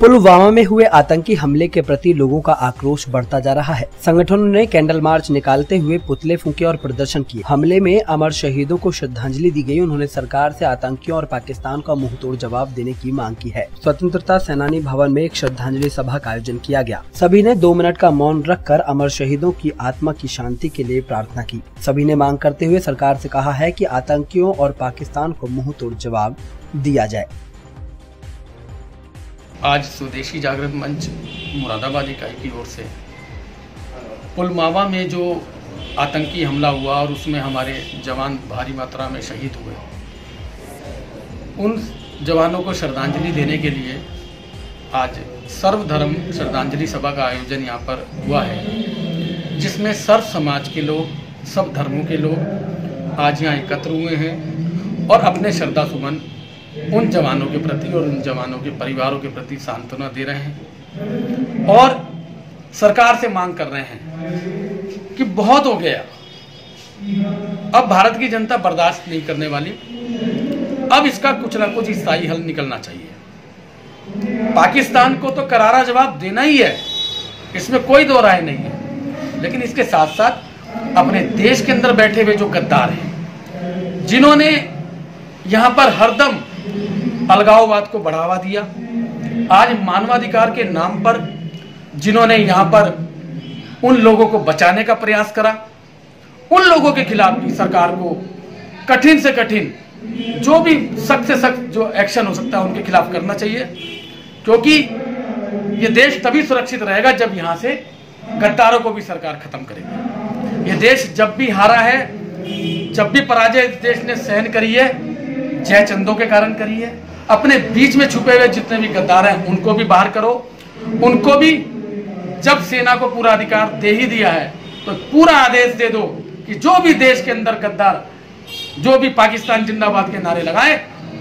पुलवामा में हुए आतंकी हमले के प्रति लोगों का आक्रोश बढ़ता जा रहा है। संगठनों ने कैंडल मार्च निकालते हुए पुतले फूके और प्रदर्शन किए। हमले में अमर शहीदों को श्रद्धांजलि दी गई। उन्होंने सरकार से आतंकियों और पाकिस्तान का मुँह तोड़ जवाब देने की मांग की है। स्वतंत्रता सेनानी भवन में एक श्रद्धांजलि सभा का आयोजन किया गया। सभी ने दो मिनट का मौन रखकर अमर शहीदों की आत्मा की शांति के लिए प्रार्थना की। सभी ने मांग करते हुए सरकार से कहा है की आतंकियों और पाकिस्तान को मुँह जवाब दिया जाए। आज स्वदेशी जागृत मंच मुरादाबाद इकाई की ओर से। पुलवामा में जो आतंकी हमला हुआ और उसमें हमारे जवान भारी मात्रा में शहीद हुए। उन जवानों को श्रद्धांजलि देने के लिए आज सर्वधर्म श्रद्धांजलि सभा का आयोजन यहाँ पर हुआ है, जिसमें सर्व समाज के लोग, सब धर्मों के लोग आज यहाँ एकत्र हुए हैं और अपने श्रद्धा सुमन उन जवानों के प्रति और उन जवानों के परिवारों के प्रति सांत्वना दे रहे हैं और सरकार से मांग कर रहे हैं कि बहुत हो गया। अब भारत की जनता बर्दाश्त नहीं करने वाली। अब इसका कुछ ना कुछ स्थायी हल निकलना चाहिए। पाकिस्तान को तो करारा जवाब देना ही है। इसमें कोई दो राय नहीं है। लेकिन इसके साथ साथ अपने देश के अंदर बैठे हुए जो गद्दार हैं, जिन्होंने यहाँ पर हरदम अलगाववाद को बढ़ावा दिया। आज मानवाधिकार के नाम पर जिन्होंने यहाँ पर उन लोगों को बचाने का प्रयास करा, उन लोगों के खिलाफ भी सरकार को कठिन से कठिन जो भी सख्त से सख्त जो एक्शन हो सकता है उनके खिलाफ करना चाहिए, क्योंकि ये देश तभी सुरक्षित रहेगा जब यहाँ से गद्दारों को भी सरकार खत्म करेगी। ये देश जब भी हारा है, जब भी पराजय देश ने सहन करी है जय चंदों के कारण करी है। अपने बीच में छुपे हुए जितने भी गद्दार हैं, उनको भी बाहर करो। उनको भी जब सेना को पूरा अधिकार दे ही दिया है तो पूरा आदेश दे दो कि जो भी देश के अंदर गद्दार, जो भी पाकिस्तान जिंदाबाद के नारे लगाए,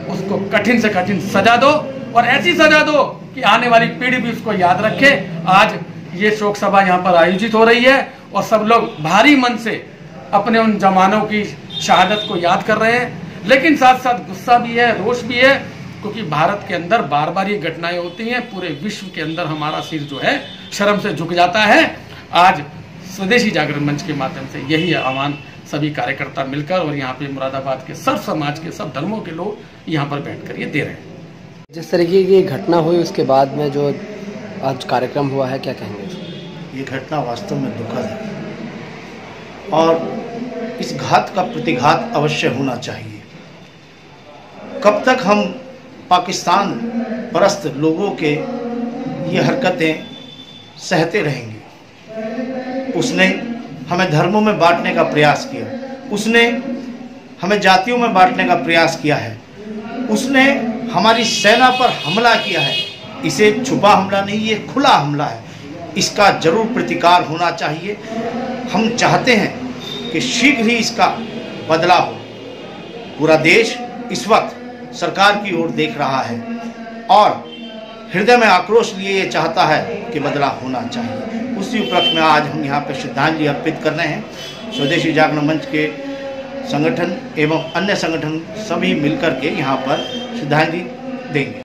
उसको कठिन से कठिन सजा दो। और ऐसी सजा दो कि आने वाली पीढ़ी भी उसको याद रखे। आज ये शोक सभा यहाँ पर आयोजित हो रही है और सब लोग भारी मन से अपने उन जवानों की शहादत को याद कर रहे हैं। लेकिन साथ साथ गुस्सा भी है रोष भी है क्योंकि भारत के अंदर बार बार ये घटनाएँ होती हैं पूरे विश्व के अंदर हमारा सिर जो है शर्म से झुक जाता है। आज स्वदेशी जागरण मंच के माध्यम से यही आह्वान सभी कार्यकर्ता मिलकर और यहाँ पे मुरादाबाद के सब समाज के सब धर्मों के लोग यहाँ पर बैठकर ये दे रहे हैं। जिस तरीके की घटना हुई उसके बाद में जो आज कार्यक्रम हुआ है क्या कहेंगे? ये घटना वास्तव में दुखद है। और इस घात का प्रतिघात अवश्य होना चाहिए। कब तक हम पाकिस्तान परस्त लोगों के ये हरकतें सहते रहेंगे? उसने हमें धर्मों में बांटने का प्रयास किया। उसने हमें जातियों में बांटने का प्रयास किया है। उसने हमारी सेना पर हमला किया है। इसे छुपा हमला नहीं, ये खुला हमला है। इसका ज़रूर प्रतिकार होना चाहिए। हम चाहते हैं कि शीघ्र ही इसका बदला हो। पूरा देश इस वक्त सरकार की ओर देख रहा है और हृदय में आक्रोश लिए ये चाहता है कि बदला होना चाहिए। उसी उपलक्ष्य में आज हम यहाँ पर श्रद्धांजलि अर्पित कर रहे हैं। स्वदेशी जागरण मंच के संगठन एवं अन्य संगठन सभी मिलकर के यहाँ पर श्रद्धांजलि देंगे।